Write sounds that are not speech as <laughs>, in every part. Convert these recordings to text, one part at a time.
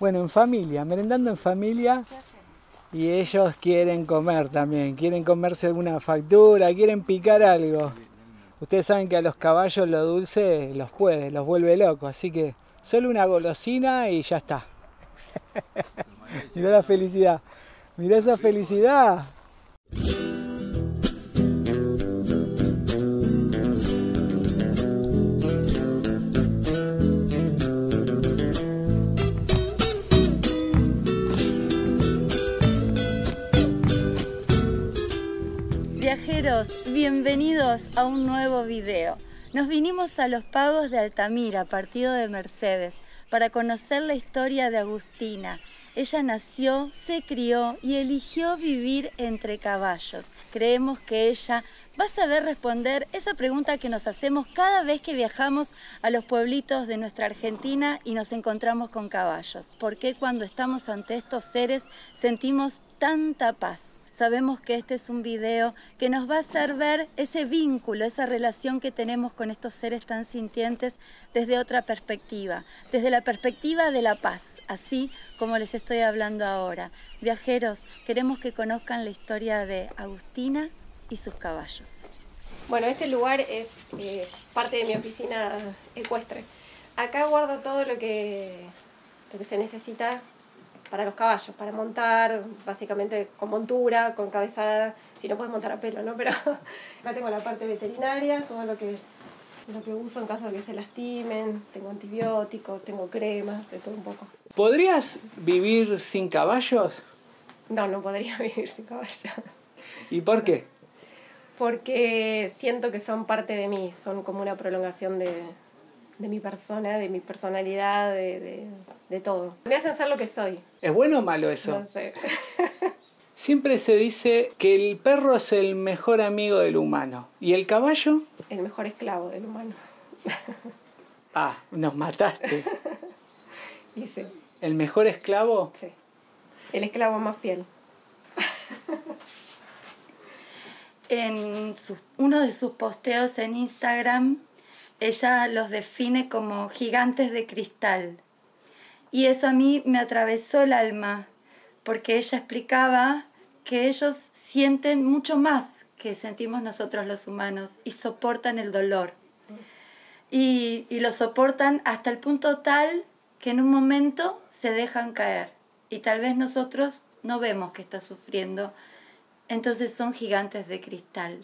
Bueno, en familia, merendando en familia. Y ellos quieren comer también, quieren comerse alguna factura, quieren picar algo. Ustedes saben que a los caballos lo dulce los puede, los vuelve locos, así que solo una golosina y ya está. <laughs> Mirá la felicidad, mirá esa felicidad. Bienvenidos a un nuevo video. Nos vinimos a los pagos de Altamira, partido de Mercedes, para conocer la historia de Agustina. Ella nació, se crió y eligió vivir entre caballos. Creemos que ella va a saber responder esa pregunta que nos hacemos cada vez que viajamos a los pueblitos de nuestra Argentina y nos encontramos con caballos. ¿Por qué cuando estamos ante estos seres sentimos tanta paz? Sabemos que este es un video que nos va a hacer ver ese vínculo, esa relación que tenemos con estos seres tan sintientes desde otra perspectiva, desde la perspectiva de la paz, así como les estoy hablando ahora. Viajeros, queremos que conozcan la historia de Agustina y sus caballos. Bueno, este lugar es eh, parte de mi oficina ecuestre. Acá guardo todo lo que, lo que se necesita para los caballos, para montar, básicamente con montura, con cabezada, si no puedes montar a pelo, ¿no? Pero <laughs> acá tengo la parte veterinaria, todo lo que, lo que uso en caso de que se lastimen, tengo antibióticos, tengo cremas, de todo un poco. ¿Podrías vivir sin caballos? No, no podría <laughs> vivir sin caballos. ¿Y por qué? Porque siento que son parte de mí, son como una prolongación de, de mi persona, de mi personalidad, de, de, de, todo. Me hacen ser lo que soy. ¿Es bueno o malo eso? No sé. <laughs> Siempre se dice que el perro es el mejor amigo del humano. ¿Y el caballo? El mejor esclavo del humano. <laughs> ah, nos mataste. <laughs> y sí. ¿El mejor esclavo? Sí. El esclavo más fiel. en su, uno de sus posteos en Instagram ella los define como gigantes de cristal. Y eso a mí me atravesó el alma, porque ella explicaba que ellos sienten mucho más que sentimos nosotros los humanos y soportan el dolor. Y, y lo soportan hasta el punto tal que en un momento se dejan caer. Y tal vez nosotros no vemos que está sufriendo. Entonces son gigantes de cristal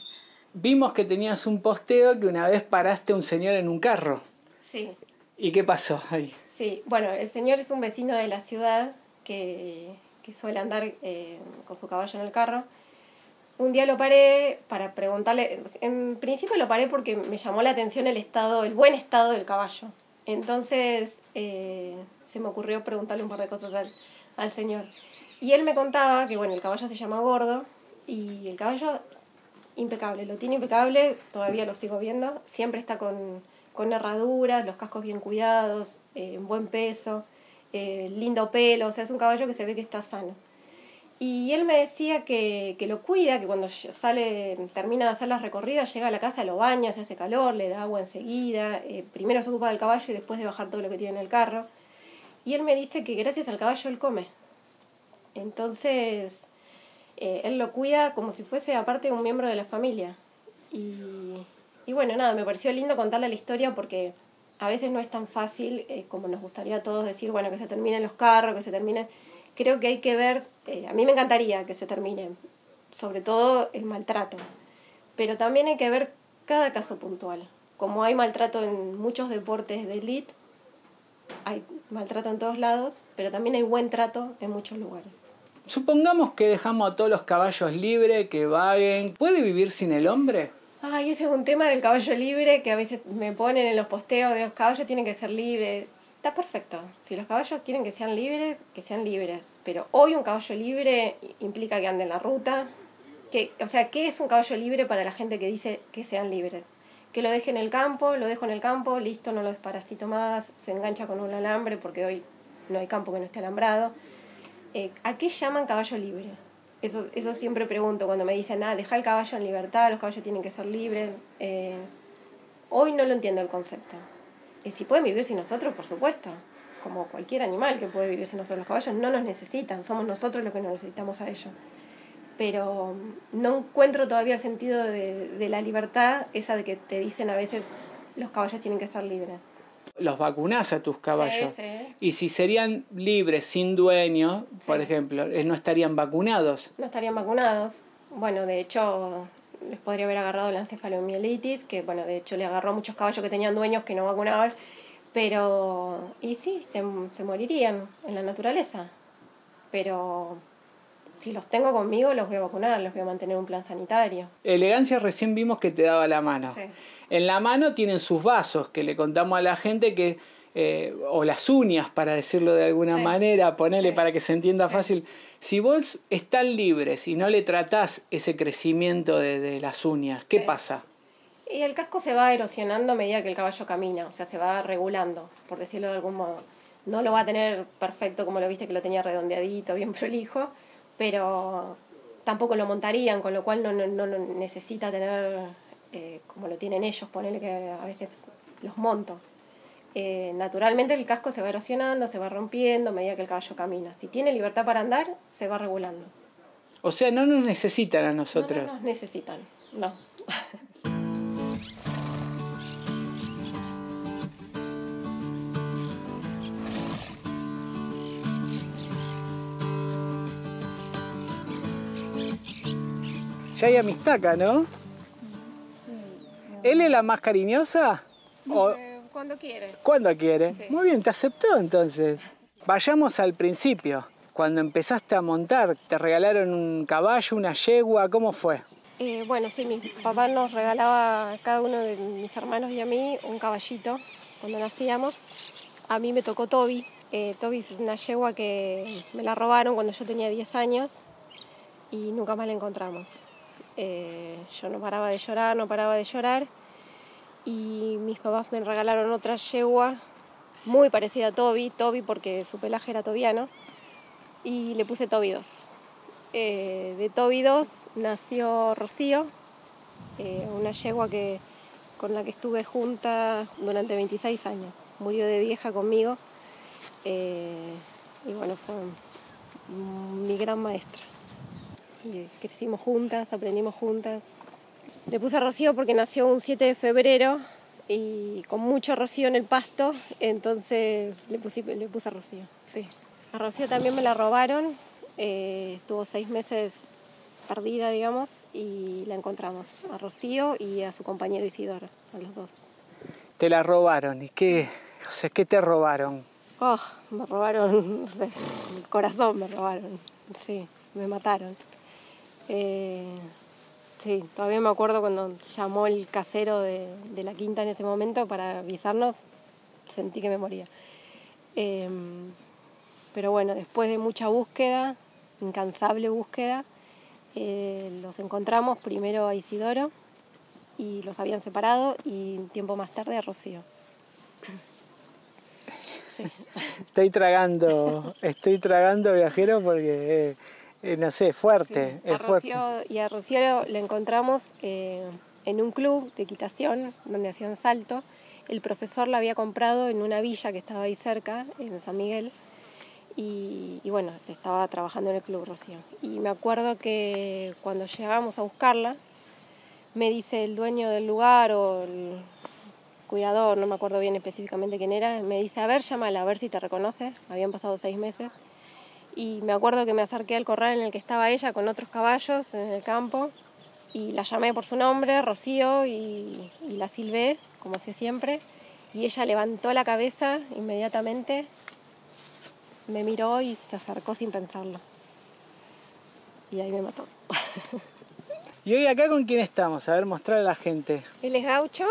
vimos que tenías un posteo que una vez paraste a un señor en un carro. Sí. ¿Y qué pasó ahí? Sí, bueno, el señor es un vecino de la ciudad que, que suele andar eh, con su caballo en el carro. Un día lo paré para preguntarle, en principio lo paré porque me llamó la atención el estado, el buen estado del caballo. Entonces eh, se me ocurrió preguntarle un par de cosas al, al señor. Y él me contaba que, bueno, el caballo se llama Gordo y el caballo impecable, lo tiene impecable, todavía lo sigo viendo, siempre está con, con herraduras, los cascos bien cuidados, eh, buen peso, eh, lindo pelo, o sea, es un caballo que se ve que está sano. Y él me decía que, que lo cuida, que cuando sale, termina de hacer las recorridas, llega a la casa, lo baña, se hace calor, le da agua enseguida, eh, primero se ocupa del caballo y después de bajar todo lo que tiene en el carro. Y él me dice que gracias al caballo él come. Entonces, eh, él lo cuida como si fuese aparte un miembro de la familia. Y, y, bueno, nada, me pareció lindo contarle la historia porque a veces no es tan fácil eh, como nos gustaría a todos decir, bueno, que se terminen los carros, que se terminen. Creo que hay que ver, eh, a mí me encantaría que se terminen, sobre todo el maltrato, pero también hay que ver cada caso puntual. Como hay maltrato en muchos deportes de elite, hay maltrato en todos lados, pero también hay buen trato en muchos lugares. Supongamos que dejamos a todos los caballos libres, que vaguen. ¿Puede vivir sin el hombre? Ay, ese es un tema del caballo libre que a veces me ponen en los posteos de los caballos tienen que ser libres. Está perfecto. Si los caballos quieren que sean libres, que sean libres. Pero hoy un caballo libre implica que ande en la ruta. Que, o sea, ¿qué es un caballo libre para la gente que dice que sean libres? Que lo deje en el campo, lo dejo en el campo, listo, no lo desparasito más, se engancha con un alambre porque hoy no hay campo que no esté alambrado eh, ¿a qué llaman caballo libre? Eso, eso siempre pregunto cuando me dicen, ah, deja el caballo en libertad, los caballos tienen que ser libres. Eh, hoy no lo entiendo el concepto. Eh, si pueden vivir sin nosotros, por supuesto. como cualquier animal que puede vivir sin nosotros. Los caballos no nos necesitan, somos nosotros los que nos necesitamos a ellos. Pero no encuentro todavía el sentido de, de la libertad, esa de que te dicen a veces los caballos tienen que ser libres. Los vacunás a tus caballos. Sí, sí. Y si serían libres, sin dueño, por Sí. ejemplo, eh, no estarían vacunados. no estarían vacunados. Bueno, de hecho, les podría haber agarrado la encefalomielitis, que bueno, de hecho le agarró a muchos caballos que tenían dueños que no vacunaban, pero, y sí, se, se morirían en la naturaleza. Pero si los tengo conmigo, los voy a vacunar, los voy a mantener en un plan sanitario. Elegancia recién vimos que te daba la mano. Sí. En la mano tienen sus vasos, que le contamos a la gente que, eh, o las uñas, para decirlo de alguna Sí. manera, ponerle Sí. para que se entienda fácil. Si vos están libres y no le tratás ese crecimiento de, de las uñas, ¿qué pasa? Y el casco se va erosionando a medida que el caballo camina, o sea, se va regulando, por decirlo de algún modo. No lo va a tener perfecto como lo viste que lo tenía redondeadito, bien prolijo, pero tampoco lo montarían, con lo cual no, no, no- necesita tener, eh, como lo tienen ellos, ponerle que a veces los monto. Eh, naturalmente el casco se va erosionando, se va rompiendo a medida que el caballo camina. Si tiene libertad para andar, se va regulando. O sea, no nos necesitan a No, nosotros. no nos necesitan, no. <laughs> Ya hay amistad acá, ¿no? ¿Él es la más cariñosa? ¿O Eh, cuando quiere. cuándo quiere? Muy bien, te aceptó entonces. Vayamos al principio. Cuando empezaste a montar, ¿te regalaron un caballo, una yegua? ¿Cómo fue? Eh, bueno, sí, mi papá nos regalaba a cada uno de mis hermanos y a mí un caballito cuando nacíamos. A mí me tocó Toby. Eh, Toby es una yegua que me la robaron cuando yo tenía 10 años y nunca más la encontramos. Eh, yo no paraba de llorar, no paraba de llorar y mis papás me regalaron otra yegua muy parecida a Toby, Toby porque su pelaje era tobiano y le puse Toby 2. Eh, de Toby 2 nació Rocío, eh, una yegua que, con la que estuve junta durante 26 años. Murió de vieja conmigo y bueno, fue mi gran maestra. Y crecimos juntas, aprendimos juntas. Le puse a Rocío porque nació un 7 de febrero y con mucho rocío en el pasto, entonces le puse, le puse a Rocío, sí. A Rocío también me la robaron, eh, estuvo seis meses perdida, digamos, y la encontramos. A Rocío y a su compañero Isidoro, a los dos. Te la robaron. ¿Y qué? O sea, ¿qué te robaron? Oh, me robaron, <laughs> no sé, el corazón me robaron, sí, me mataron. Eh, sí, todavía me acuerdo cuando llamó el casero de, de la quinta en ese momento para avisarnos, sentí que me moría. Eh, pero bueno, después de mucha búsqueda, incansable búsqueda, eh, los encontramos primero a Isidoro y los habían separado y tiempo más tarde a Rocío. <laughs> Estoy tragando, estoy tragando viajero porque, eh, no sé, fuerte, Sí, a es fuerte. Rocío- y a Rocío le encontramos eh, en un club de equitación donde hacían salto. El profesor la había comprado en una villa que estaba ahí cerca, en San Miguel. Y, y bueno, estaba trabajando en el club Rocío. Y me acuerdo que cuando llegamos a buscarla, me dice el dueño del lugar o el cuidador, no me acuerdo bien específicamente quién era, me dice, a ver, llámala, a ver si te reconoce. Habían pasado seis meses. Y me acuerdo que me acerqué al corral en el que estaba ella con otros caballos en el campo y la llamé por su nombre, Rocío, y, y la silbé, como hacía siempre. Y ella levantó la cabeza inmediatamente, me miró y se acercó sin pensarlo. Y ahí me mató. <laughs> ¿Y hoy acá con quién estamos? A ver, mostrar a la gente. Él es gaucho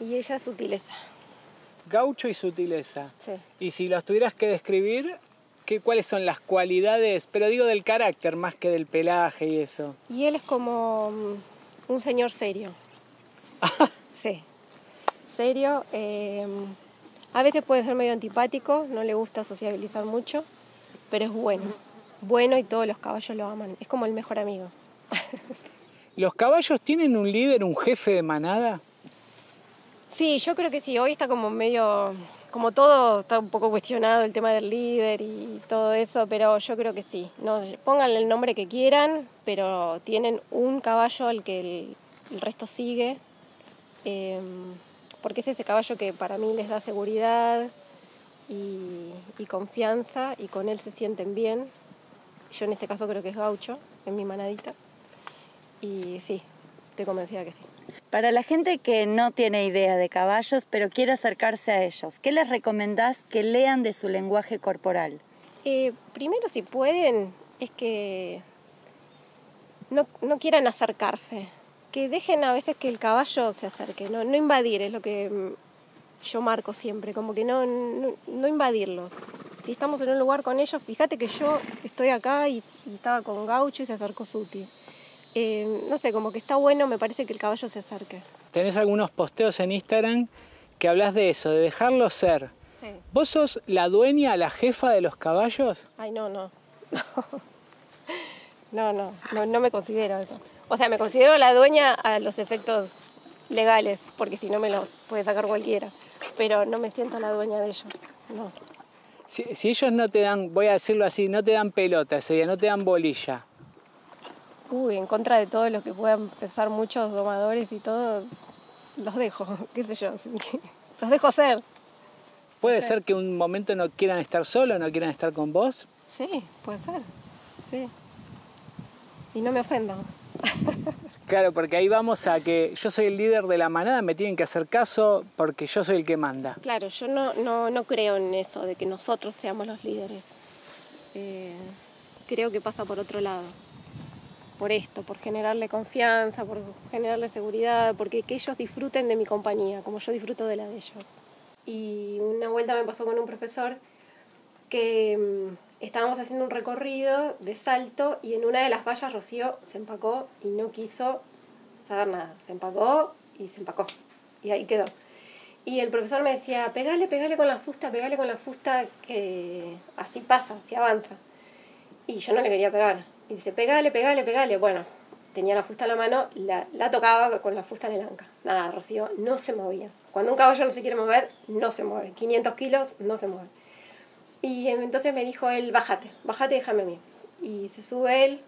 y ella es sutileza. Gaucho y sutileza. Sí. Y si los tuvieras que describir, ¿qué, ¿cuáles son las cualidades? Pero digo del carácter más que del pelaje y eso. Y él es como mm, un señor serio. <laughs> Sí, serio. eh, a veces puede ser medio antipático, no le gusta sociabilizar mucho, pero es bueno. Bueno y todos los caballos lo aman. Es como el mejor amigo. <laughs> ¿Los caballos tienen un líder, un jefe de manada? Sí, yo creo que sí. Hoy está como medio como todo está un poco cuestionado el tema del líder y todo eso, pero yo creo que sí. No, pónganle el nombre que quieran, pero tienen un caballo al que el, resto sigue, em, porque es ese caballo que para mí les da seguridad y, y confianza y con él se sienten bien. Yo en este caso creo que es gaucho, en mi manadita. Y sí, estoy convencida que sí. Para la gente que no tiene idea de caballos, pero quiere acercarse a ellos, ¿qué les recomendás que lean de su lenguaje corporal? Eh, primero, si pueden, es que no, quieran acercarse, que dejen a veces que el caballo se acerque, no, no invadir, es lo que mm, yo marco siempre, como que no, no, invadirlos. Si estamos en un lugar con ellos, fíjate que yo estoy acá y, estaba con Gaucho y se acercó Suti. Eh, no sé, como que está bueno, me parece que el caballo se acerque. Tenés algunos posteos en Instagram que hablas de eso, de dejarlo ser. Sí. ¿Vos sos la dueña, la jefa de los caballos? Ay, no, no. <laughs> No, no, no, no me considero eso. O sea, me considero la dueña a los efectos legales, porque si no me los puede sacar cualquiera. Pero no me siento la dueña de ellos, no. Si, si ellos no te dan, voy a decirlo así, no te dan pelota ese día, no te dan bolilla, uy, en contra de todo lo que puedan pensar muchos domadores y todo, los dejo, <laughs> qué sé yo, <laughs> los dejo ser. ¿Puede ser que un momento no quieran estar solos, no quieran estar con vos? Sí, puede ser, sí. Y no me ofendo. <laughs> Claro, porque ahí vamos a que yo soy el líder de la manada, me tienen que hacer caso porque yo soy el que manda. Claro, yo no, no, no creo en eso, de que nosotros seamos los líderes. Eh, creo que pasa por otro lado por esto, por generarle confianza, por generarle seguridad, porque que ellos disfruten de mi compañía, como yo disfruto de la de ellos. Y una vuelta me pasó con un profesor que mm, estábamos haciendo un recorrido de salto y en una de las vallas Rocío se empacó y no quiso saber nada. Se empacó y se empacó. Y ahí quedó. Y el profesor me decía, pegale, pegale con la fusta, pegale con la fusta, que así pasa, así avanza. Y yo no le quería pegar. Y dice, pegale, pegale, pegale. Bueno, tenía la fusta en la mano, la, la tocaba con la fusta en el anca. Nada, Rocío no se movía. Cuando un caballo no se quiere mover, no se mueve. 500 kilos, no se mueve. Y entonces me dijo él, bájate, bájate, déjame a mí. Y se sube él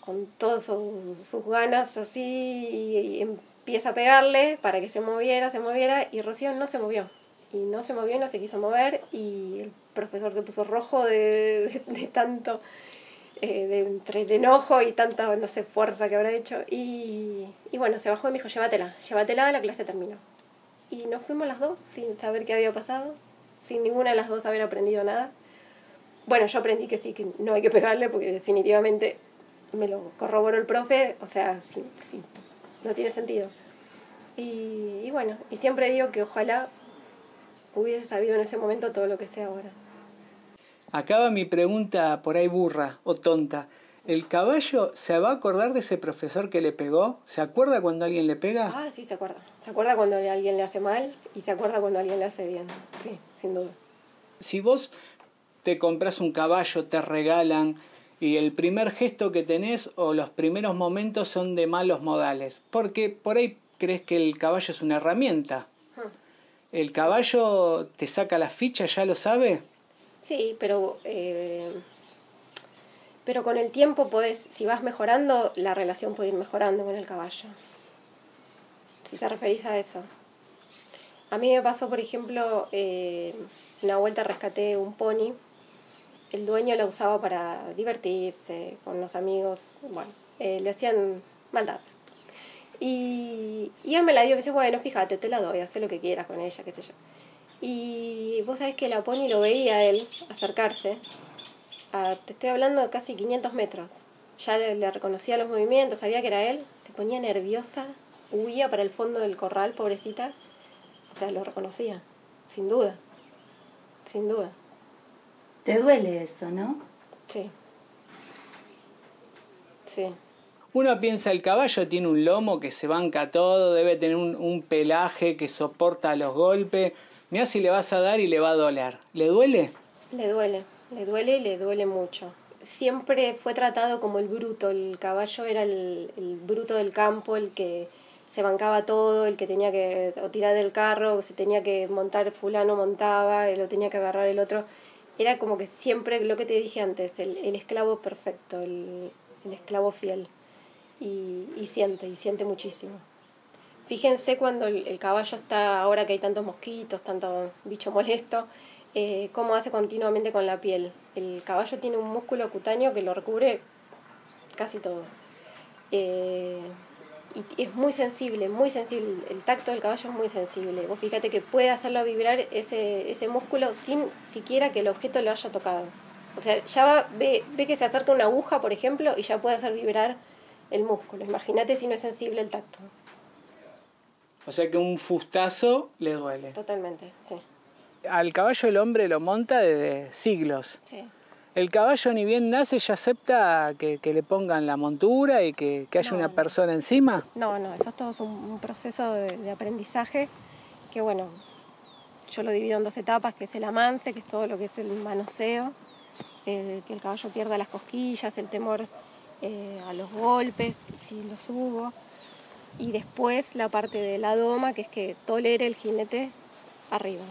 con todas sus ganas así y, empieza a pegarle para que se moviera, se moviera y Rocío no se movió. Y no se movió, no se quiso mover y el profesor se puso rojo de, de tanto eh, de, entre el enojo y tanta, no sé, fuerza que habrá hecho. Y, y bueno, se bajó y me dijo, llévatela, llévatela, la clase terminó. Y nos fuimos las dos sin saber qué había pasado, sin ninguna de las dos haber aprendido nada. Bueno, yo aprendí que sí, que no hay que pegarle porque definitivamente me lo corroboró el profe, o sea, sí, sí, no tiene sentido. Y, y bueno, y siempre digo que ojalá hubiese sabido en ese momento todo lo que sé ahora. Acaba mi pregunta por ahí burra o tonta. ¿El caballo se va a acordar de ese profesor que le pegó? ¿Se acuerda cuando alguien le pega? Ah, sí, se acuerda. Se acuerda cuando alguien le hace mal y se acuerda cuando alguien le hace bien. Sí, sin duda. Si vos te compras un caballo, te regalan y el primer gesto que tenés o los primeros momentos son de malos modales, porque por ahí crees que el caballo es una herramienta. Hmm. ¿El caballo te saca la ficha, ya lo sabe? Sí, pero, eh, pero con el tiempo podés, si vas mejorando, la relación puede ir mejorando con el caballo. Si te referís a eso. A mí me pasó, por ejemplo, eh, una vuelta rescaté un pony. El dueño lo usaba para divertirse con los amigos. Bueno, eh, le hacían maldades. Y, y él me la dio me dice, bueno, fíjate, te la doy, haz lo que quieras con ella, qué sé yo. Y vos sabés que la pony lo veía él acercarse. te estoy hablando de casi 500 metros. Ya le, reconocía los movimientos, sabía que era él. Se ponía nerviosa, huía para el fondo del corral, pobrecita. O sea, lo reconocía, sin duda. Sin duda. ¿Te duele eso, no? Sí. Sí. Uno piensa el caballo tiene un lomo que se banca todo, debe tener un, un pelaje que soporta los golpes Mira si le vas a dar y le va a doler. ¿Le duele? Le duele, le duele y le duele mucho. Siempre fue tratado como el bruto, el caballo era el, bruto del campo, el que se bancaba todo, el que tenía que tirar del carro, o se tenía que montar fulano montaba, lo tenía que agarrar el otro. Era como que siempre, lo que te dije antes, el, el esclavo perfecto, el, el esclavo fiel. Y, y, siente, y siente muchísimo. Fíjense cuando el, caballo está, ahora que hay tantos mosquitos, tanto bicho molesto, eh, cómo hace continuamente con la piel. El caballo tiene un músculo cutáneo que lo recubre casi todo. Eh, y es muy sensible, muy sensible. El tacto del caballo es muy sensible. Vos fíjate que puede hacerlo vibrar ese, ese músculo sin siquiera que el objeto lo haya tocado. O sea, ya va, ve, ve que se acerca una aguja, por ejemplo, y ya puede hacer vibrar el músculo. Imagínate si no es sensible el tacto. O sea que un fustazo le duele. Totalmente, sí. Al caballo el hombre lo monta desde siglos. Sí. El caballo ni bien nace ya acepta que, que le pongan la montura y que, que haya No, una no. persona encima. No, no, eso es todo un, un proceso de, de aprendizaje que, bueno, yo lo divido en dos etapas, que es el amance, que es todo lo que es el manoseo, eh, que el caballo pierda las cosquillas, el temor eh, a los golpes, si los hubo, y después la parte de la doma, que es que tolere el jinete arriba.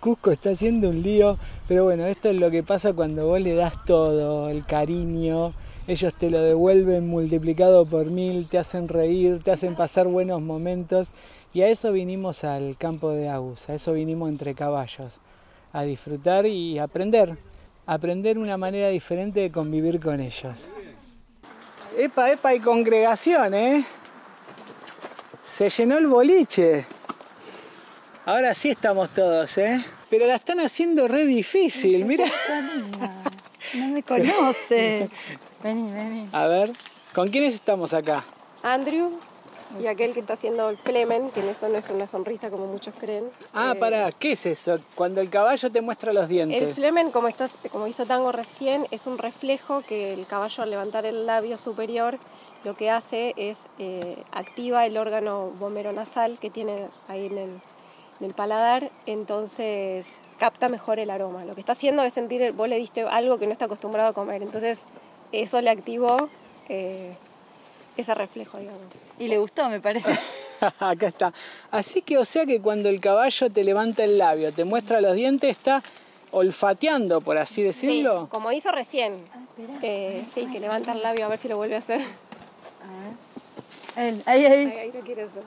Cusco está haciendo un lío, pero bueno, esto es lo que pasa cuando vos le das todo, el cariño, ellos te lo devuelven multiplicado por mil, te hacen reír, te hacen pasar buenos momentos y a eso vinimos al campo de Agus, a eso vinimos entre caballos, a disfrutar y aprender, aprender una manera diferente de convivir con ellos. Epa, epa, hay congregación, ¿eh? Se llenó el boliche. Ahora sí estamos todos, ¿eh? Pero la están haciendo re difícil, mira. No me conoce. <laughs> Vení, vení. A ver, ¿con quiénes estamos acá? Andrew y aquel que está haciendo el flemen, que eso no es una sonrisa como muchos creen. Ah, Eh, para, ¿qué es eso? Cuando el caballo te muestra los El dientes. flemen, como, está, como hizo Tango recién, es un reflejo que el caballo al levantar el labio superior lo que hace es eh, activa el órgano nasal que tiene ahí en el, en el paladar, entonces capta mejor el aroma. Lo que está haciendo es sentir, vos le diste algo que no está acostumbrado a comer, entonces eso le activó eh, ese reflejo, digamos. Y le gustó, me parece. <laughs> acá está. Así que, o sea que cuando el caballo te levanta el labio, te muestra los dientes, está olfateando, por así decirlo. Sí, como hizo recién. espera. Eh, sí, que levanta el labio a ver si lo vuelve a hacer. A ver. Él, ahí, ahí. Ahí, ahí lo quiere hacer.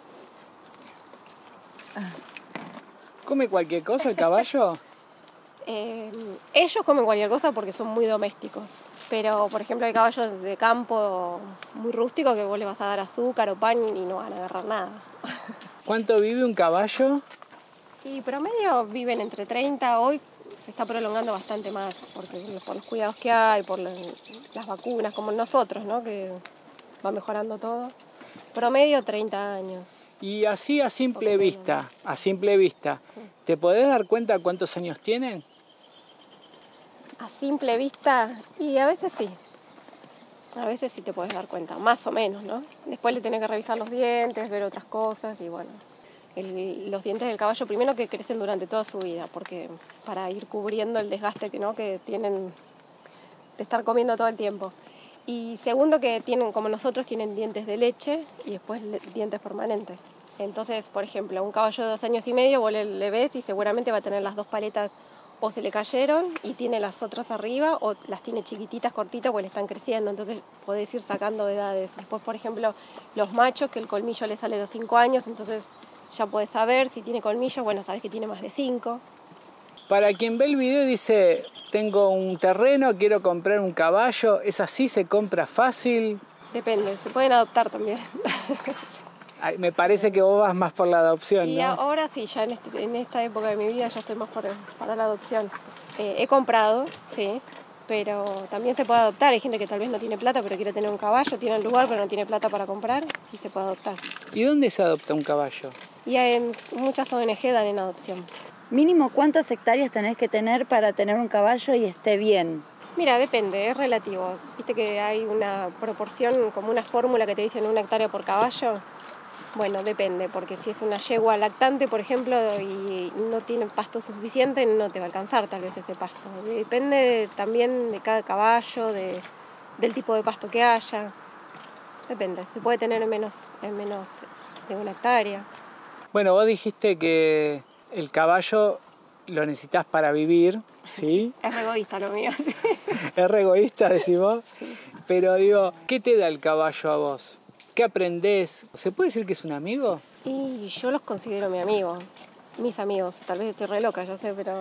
¿Come cualquier cosa el caballo? <laughs> Eh, ellos comen cualquier cosa porque son muy domésticos. Pero, por ejemplo, hay caballos de campo muy rústicos que vos le vas a dar azúcar o pan y no van a agarrar nada. <laughs> ¿Cuánto vive un caballo? Y promedio viven entre 30, hoy se está prolongando bastante más porque, por los cuidados que hay, por la- las vacunas, como nosotros, ¿no? que va mejorando todo. Promedio 30 años. Y así a simple vista, a simple vista, ¿te podés dar cuenta cuántos años tienen? A simple vista, y a veces sí. A veces sí te puedes dar cuenta, más o menos, ¿no? Después le tenés que revisar los dientes, ver otras cosas y bueno. los dientes del caballo primero que crecen durante toda su vida, porque para ir cubriendo el desgaste que, ¿no? que tienen de estar comiendo todo el tiempo. Y segundo que tienen, como nosotros, tienen dientes de leche y después dientes permanentes. Entonces, por ejemplo, un caballo de dos años y medio, vos le ves y seguramente va a tener las dos paletas o se le cayeron y tiene las otras arriba o las tiene chiquititas, cortitas, porque le están creciendo. Entonces podés ir sacando edades. Después, por ejemplo, los machos, que el colmillo le sale de los cinco años, entonces ya podés saber si tiene colmillo, bueno, sabes que tiene más de cinco. Para quien ve el video y dice, tengo un terreno, quiero comprar un caballo, ¿es así? ¿Se compra fácil? Depende, se pueden adoptar también. <laughs> Me parece que vos vas más por la adopción, Y ¿no? ahora sí, ya en, este- en esta época de mi vida ya estoy más por, para la adopción. Eh, he comprado, sí, pero también se puede adoptar. Hay gente que tal vez no tiene plata, pero quiere tener un caballo, tiene el lugar, pero no tiene plata para comprar y se puede adoptar. ¿Y dónde se adopta un caballo? Y en muchas ONG dan en adopción. Mínimo, ¿cuántas hectáreas tenés que tener para tener un caballo y esté bien? Mira, depende, es relativo. Viste que hay una proporción, como una fórmula que te dicen una hectárea por caballo. Bueno, depende, porque si es una yegua lactante, por ejemplo, y no tiene pasto suficiente, no te va a alcanzar tal vez ese pasto. Depende también de cada caballo, de- del tipo de pasto que haya. depende. Se puede tener en menos, en menos de una hectárea. Bueno, vos dijiste que el caballo lo necesitas para vivir, ¿sí? <laughs> Es egoísta lo mío. <laughs> es egoísta, decís vos. Pero digo, ¿qué te da el caballo a vos? ¿Qué aprendés? ¿Se puede decir que es un amigo? Y yo los considero mi amigo, mis amigos. Tal vez estoy re loca, yo sé, pero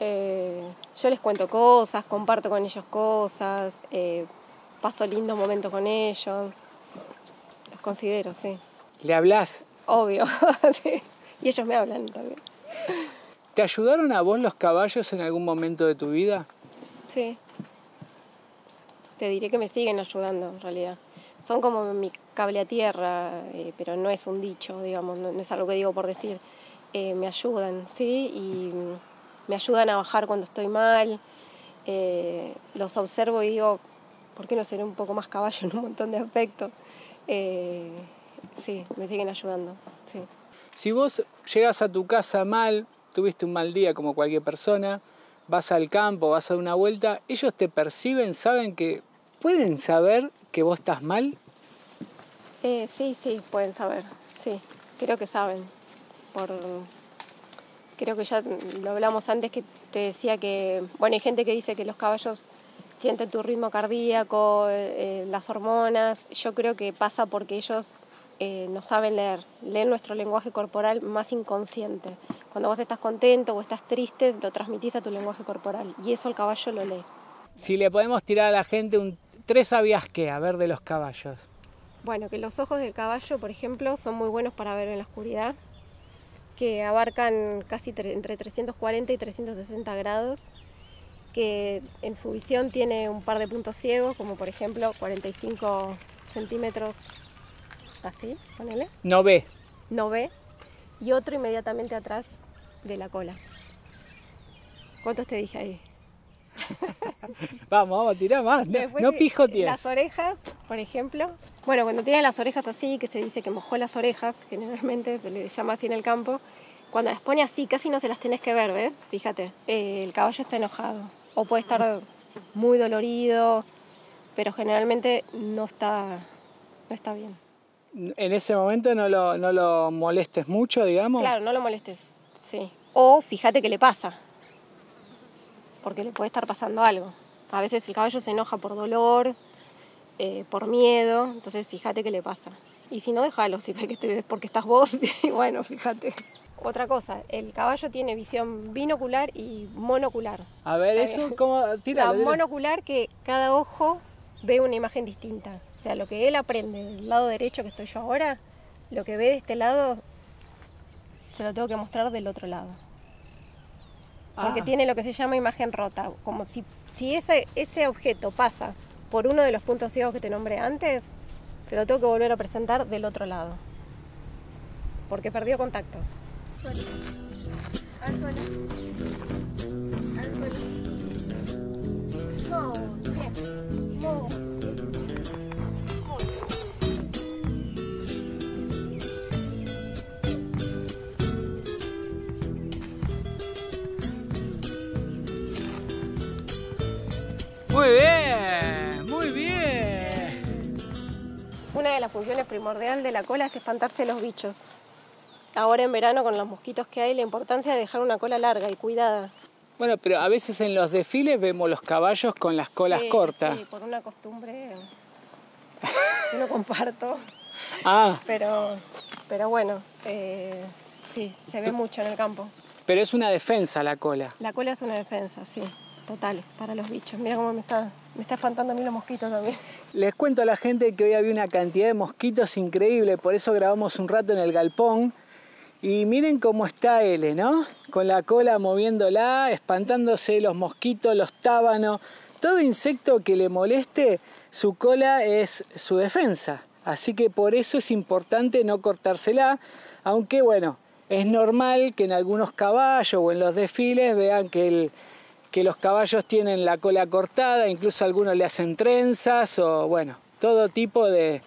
eh, yo les cuento cosas, comparto con ellos cosas, eh, paso lindos momentos con ellos. Los considero, sí. ¿Le hablas? Obvio, <laughs> sí. Y ellos me hablan también. ¿Te ayudaron a vos los caballos en algún momento de tu vida? Sí. Te diré que me siguen ayudando en realidad. Son como mi cable a tierra, eh, pero no es un dicho, digamos, no, es algo que digo por decir. Eh, me ayudan, ¿sí? Y me ayudan a bajar cuando estoy mal. Eh, los observo y digo, ¿por qué no seré un poco más caballo en un montón de aspectos? sí, me siguen ayudando, sí. Si vos llegas a tu casa mal, tuviste un mal día como cualquier persona, vas al campo, vas a dar una vuelta, ellos te perciben, saben que pueden saber que vos estás mal. Eh, sí, sí, pueden saber, sí, creo que saben. Por, creo que ya lo hablamos antes que te decía que, bueno, hay gente que dice que los caballos sienten tu ritmo cardíaco, eh, las hormonas. Yo creo que pasa porque ellos eh, no saben leer, leen nuestro lenguaje corporal más inconsciente. Cuando vos estás contento o estás triste, lo transmitís a tu lenguaje corporal y eso el caballo lo lee. Si le podemos tirar a la gente un tres sabías qué, a ver, de los caballos. Bueno, que los ojos del caballo, por ejemplo, son muy buenos para ver en la oscuridad, que abarcan casi entre 340 y 360 grados, que en su visión tiene un par de puntos ciegos, como por ejemplo 45 centímetros así, ponele. No ve. No ve. Y otro inmediatamente atrás de la cola. ¿Cuántos te dije ahí? <laughs> vamos, vamos, tira más. No, no Las orejas, por ejemplo. Bueno, cuando tiene las orejas así, que se dice que mojó las orejas, generalmente se le llama así en el campo. Cuando las pone así, casi no se las tenés que ver, ¿ves? Fíjate, eh, el caballo está enojado. O puede estar muy dolorido, pero generalmente no está, no está bien en ese momento no lo, no lo molestes mucho, digamos. Claro, no lo molestes, sí. O fíjate qué le pasa, porque le puede estar pasando algo. A veces el caballo se enoja por dolor, eh, por miedo, entonces fíjate qué le pasa. Y si no, déjalo, si ves que porque estás vos, <laughs> y bueno, fíjate. Otra cosa, el caballo tiene visión binocular y monocular. A ver, eso, ¿cómo? Tíralo, La monocular que cada ojo ve una imagen distinta. O sea, lo que él aprende del lado derecho que estoy yo ahora, lo que ve de este lado, se lo tengo que mostrar del otro lado. Porque ah. tiene lo que se llama imagen rota, como si, si ese, ese objeto pasa por uno de los puntos ciegos que te nombré antes, se lo tengo que volver a presentar del otro lado. Porque perdió contacto. Muy bien, muy bien. Una de las funciones primordiales de la cola es espantarse los bichos. Ahora en verano con los mosquitos que hay, la importancia de dejar una cola larga y cuidada. Bueno, pero a veces en los desfiles vemos los caballos con las colas cortas. Sí, por una costumbre que no comparto. <laughs> Ah. Pero, pero bueno, eh, sí, se ve mucho en el campo. Pero es una defensa la cola. La cola es una defensa, sí total para los bichos. Mira cómo me está, me está espantando a mí los mosquitos también. Les cuento a la gente que hoy había una cantidad de mosquitos increíble, por eso grabamos un rato en el galpón. Y miren cómo está L, ¿no? Con la cola moviéndola, espantándose los mosquitos, los tábanos. Todo insecto que le moleste, su cola es su defensa. Así que por eso es importante no cortársela, aunque bueno, es normal que en algunos caballos o en los desfiles vean que el, que los caballos tienen la cola cortada, incluso algunos le hacen trenzas o bueno, todo tipo de,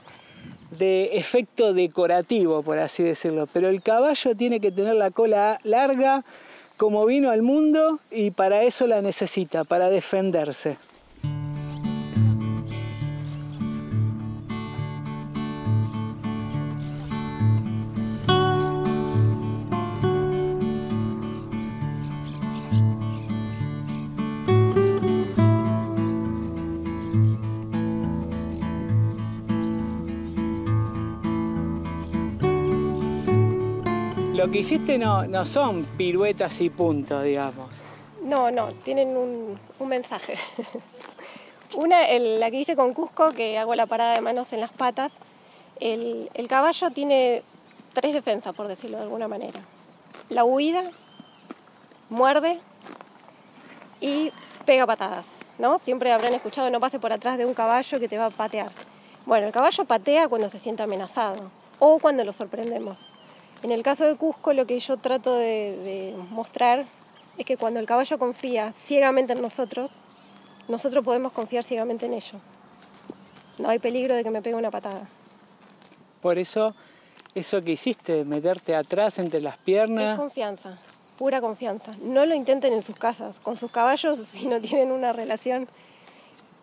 de efecto decorativo, por así decirlo. Pero el caballo tiene que tener la cola larga como vino al mundo y para eso la necesita, para defenderse. Que hiciste no, son piruetas y punto, digamos. No, no, tienen un, un mensaje. <laughs> Una, la que hice con Cusco, que hago la parada de manos en las patas. El, el caballo tiene tres defensas, por decirlo de alguna manera. La huida, muerde y pega patadas. ¿no? Siempre habrán escuchado no pase por atrás de un caballo que te va a patear. Bueno, el caballo patea cuando se siente amenazado o cuando lo sorprendemos. En el caso de Cusco, lo que yo trato de, de mostrar es que cuando el caballo confía ciegamente en nosotros, nosotros podemos confiar ciegamente en ellos. No hay peligro de que me pegue una patada. Por eso, eso que hiciste, meterte atrás entre las piernas. Es confianza, pura confianza. No lo intenten en sus casas, con sus caballos, <laughs> si no tienen una relación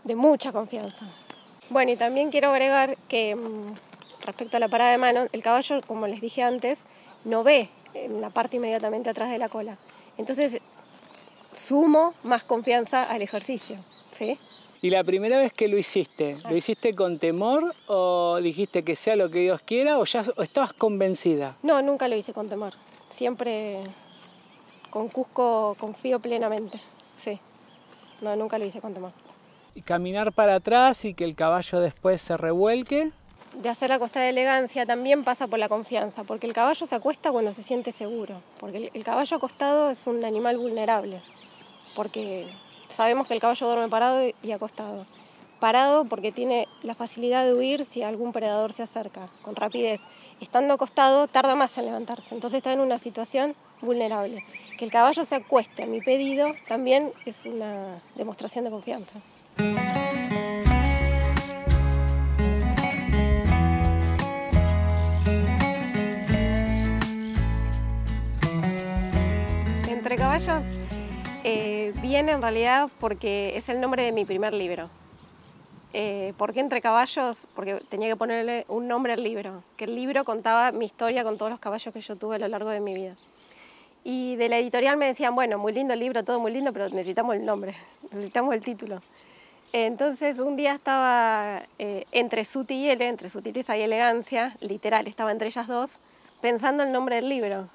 de mucha confianza. Bueno, y también quiero agregar que mm, respecto a la parada de mano, el caballo, como les dije antes, no ve en la parte inmediatamente atrás de la cola. Entonces, sumo más confianza al ejercicio. ¿sí? ¿Y la primera vez que lo hiciste, lo hiciste con temor o dijiste que sea lo que Dios quiera o ya estabas convencida? No, nunca lo hice con temor. Siempre con Cusco confío plenamente. Sí. No, nunca lo hice con temor. ¿Y caminar para atrás y que el caballo después se revuelque? De hacer la costa de elegancia también pasa por la confianza, porque el caballo se acuesta cuando se siente seguro, porque el caballo acostado es un animal vulnerable, porque sabemos que el caballo duerme parado y acostado. Parado porque tiene la facilidad de huir si algún predador se acerca con rapidez. Estando acostado tarda más en levantarse, entonces está en una situación vulnerable. Que el caballo se acueste a mi pedido también es una demostración de confianza. Eh, viene en realidad porque es el nombre de mi primer libro. Eh, ¿Por qué Entre Caballos? Porque tenía que ponerle un nombre al libro, que el libro contaba mi historia con todos los caballos que yo tuve a lo largo de mi vida. Y de la editorial me decían, bueno, muy lindo el libro, todo muy lindo, pero necesitamos el nombre, <laughs> necesitamos el título. Entonces un día estaba eh, entre sutil, entre sutileza y elegancia, literal, estaba entre ellas dos, pensando el nombre del libro.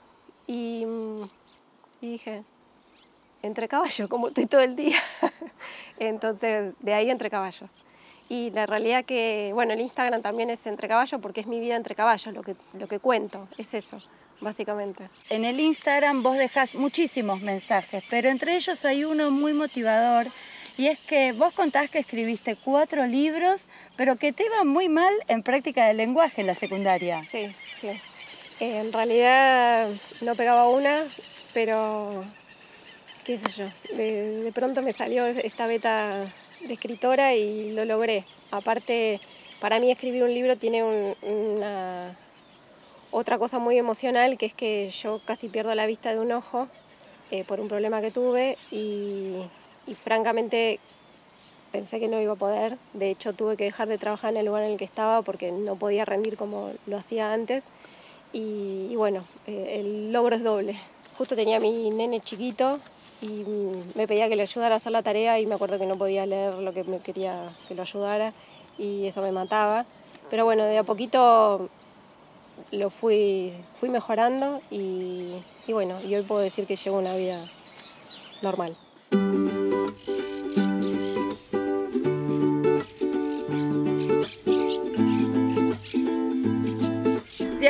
y mm, dije, entre caballos, como estoy todo el día. <laughs> Entonces, de ahí entre caballos. Y la realidad que, bueno, el Instagram también es entre caballos porque es mi vida entre caballos, lo que, lo que cuento, es eso, básicamente. En el Instagram vos dejás muchísimos mensajes, pero entre ellos hay uno muy motivador y es que vos contás que escribiste cuatro libros, pero que te iba muy mal en práctica del lenguaje en la secundaria. Sí, sí. En realidad no pegaba una, pero qué sé yo, de, pronto me salió esta beta de escritora y lo logré. Aparte, para mí escribir un libro tiene una otra cosa muy emocional, que es que yo casi pierdo la vista de un ojo eh, por un problema que tuve y, francamente pensé que no iba a poder. De hecho, tuve que dejar de trabajar en el lugar en el que estaba porque no podía rendir como lo hacía antes. Y, bueno, eh, el logro es doble. Justo tenía mi nene chiquito y me pedía que le ayudara a hacer la tarea y me acuerdo que no podía leer lo que me quería que lo ayudara y eso me mataba. Pero bueno, de a poquito lo fui, fui mejorando y, bueno, y hoy puedo decir que llevo una vida normal.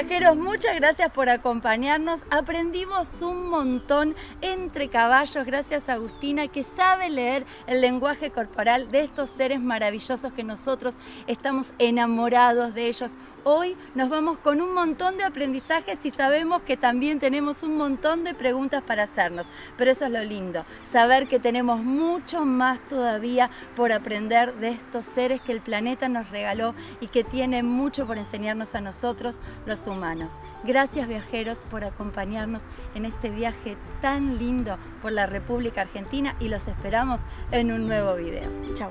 Viajeros, muchas gracias por acompañarnos. Aprendimos un montón entre caballos, gracias a Agustina, que sabe leer el lenguaje corporal de estos seres maravillosos que nosotros estamos enamorados de ellos. Hoy nos vamos con un montón de aprendizajes y sabemos que también tenemos un montón de preguntas para hacernos. Pero eso es lo lindo, saber que tenemos mucho más todavía por aprender de estos seres que el planeta nos regaló y que tienen mucho por enseñarnos a nosotros, los Gracias viajeros por acompañarnos en este viaje tan lindo por la República Argentina y los esperamos en un nuevo video. Chao.